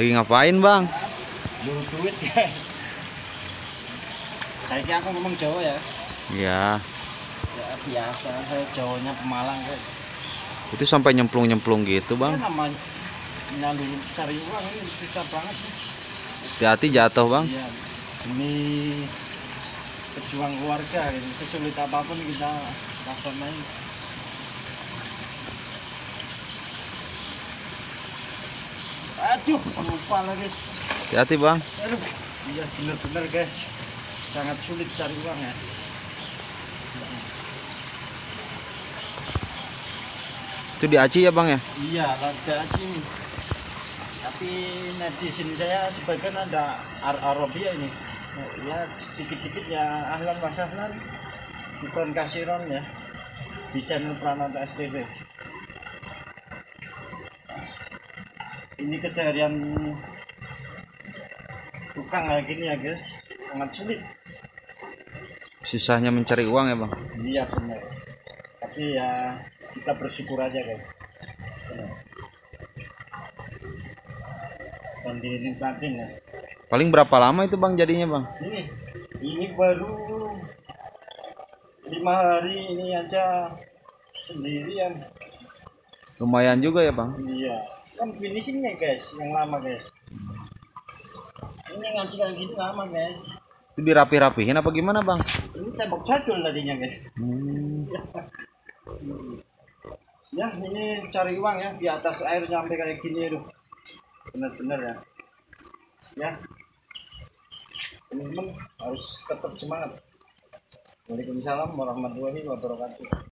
Lagi ngapain bang? Buru duit guys. Saya kira aku ngomong Jawa ya. Ya, Ya biasa, saya Jawanya Pemalang guys. itu sampai nyemplung-nyemplung gitu Bang. bang. namanya nyalur cari uang ini susah banget. Hati-hati jatuh bang. Iya. Ini pejuang keluarga gitu. Sesulit apa pun kita laksanain. Aduh, lupa lagi. Hati-hati bang. Aduh, iya bener-bener guys. Sangat sulit cari uang ya. Itu di Aci ya bang ya? Iya, ada aja nih. Tapi netizen saya sebagian ada Ar Arabia ini. Nah, Ya sedikit-dikit ya ahlan wasahlan. Bukan kasiron ya. Di channel Pranata STV. Ini keseharian tukang kayak gini ya guys. Sangat sulit. Susahnya mencari uang ya bang. Iya benar. Tapi ya kita bersyukur aja guys. Benar. Dan dinikmatin ya. Paling berapa lama itu bang jadinya bang? Ini ini baru lima hari ini aja sendirian. Lumayan juga ya bang. Iya. Kan finishingnya guys, yang lama guys. Ini ngaji kayak gini lama guys. Itu dirapi-rapihin apa gimana bang? Ini tembok jadul tadinya guys. Hmm. Ya ini cari uang ya di atas air sampai kayak gini tuh. Bener-bener ya. Ya. Teman-teman harus tetap semangat. Waalaikumsalam warahmatullahi wabarakatuh.